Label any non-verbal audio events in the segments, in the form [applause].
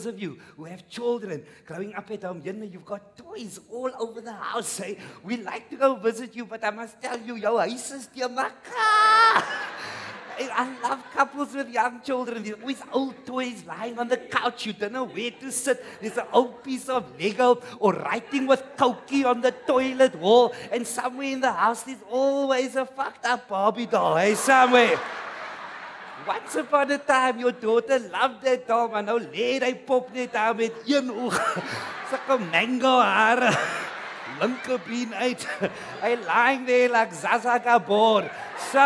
those of you who have children growing up at home, you know, you've got toys all over the house. Eh? We like to go visit you, but I must tell you, your house is the [laughs] I love couples with young children. There's always old toys lying on the couch. You don't know where to sit. There's an old piece of Lego or writing with Cokie on the toilet wall. And somewhere in the house, there's always a fucked up Barbie doll. Hey, somewhere. Once upon a time, your daughter loved that doll, maar nou lê hy pop net daar met een oog. [laughs] Sulke mango hare. [laughs] Linkerbeen uit. [laughs] Hy lying there like Zaza Gabor. So,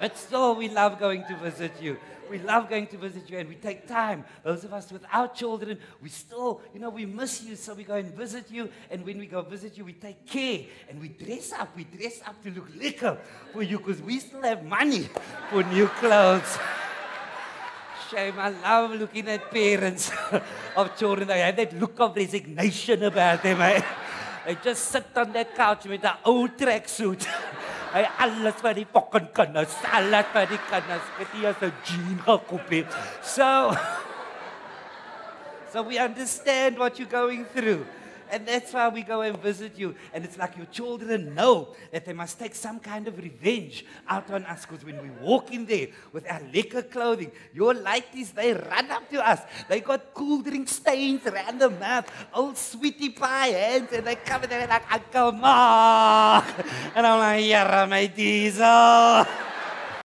but still, we love going to visit you. We love going to visit you and we take time. Those of us without children, we still, you know, we miss you, so we go and visit you. And when we go visit you, we take care and we dress up. We dress up to look lekker for you because we still have money for new clothes. Shame, I love looking at parents [laughs] of children. They have that look of resignation about them. Eh? They just sit on that couch with an old tracksuit. [laughs] Alles vir die fucking kinders, alles vir die kinders, met die as 'n jean gekoop het. So [laughs] So we understand what you're going through. And that's why we go and visit you. And it's like your children know that they must take some kind of revenge out on us. Because when we walk in there with our liquor clothing, your lighties, they run up to us. They got cool drink stains around the mouth, old sweetie pie hands, and they come and they're like, Uncle Marc. [laughs] And I'm like, yeah, my diesel. [laughs]